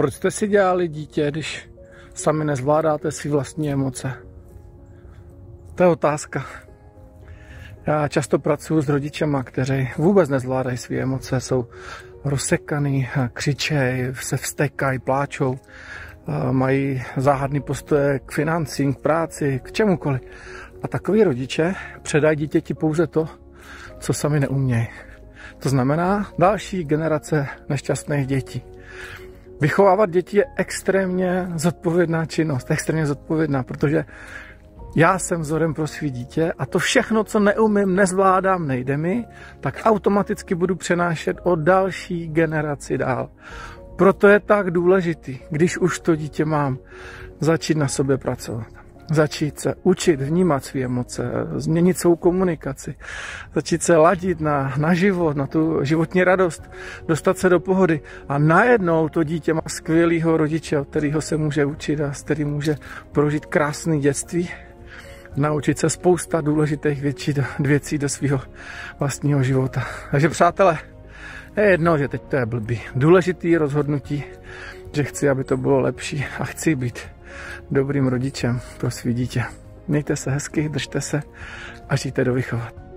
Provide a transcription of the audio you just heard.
proč jste si dělali dítě, když sami nezvládáte si vlastní emoce? To je otázka. Já často pracuji s rodičema, kteří vůbec nezvládají své emoce, jsou rozsekaný, křičej, se vstekají, pláčou, mají záhadný postoje k financím, k práci, k čemukoliv. A takový rodiče předají dítěti pouze to, co sami neumějí. To znamená další generace nešťastných dětí. Vychovávat děti je extrémně zodpovědná činnost, extrémně zodpovědná, protože já jsem vzorem pro svý dítě a to všechno, co neumím, nezvládám, nejde mi, tak automaticky budu přenášet o další generaci dál. Proto je tak důležitý, když už to dítě mám, začít na sobě pracovat. Začít se učit vnímat své emoce, změnit svou komunikaci, začít se ladit na, na život, na tu životní radost, dostat se do pohody a najednou to dítě má skvělého rodiče, od kterého se může učit a s kterým může prožít krásné dětství, naučit se spousta důležitých věcí, věcí do svého vlastního života. Takže přátelé, je jedno, že teď to je blbý. Důležitý rozhodnutí, že chci, aby to bylo lepší a chci být dobrým rodičem pro svý dítě. Mějte se hezky, držte se a žijte do vychovat.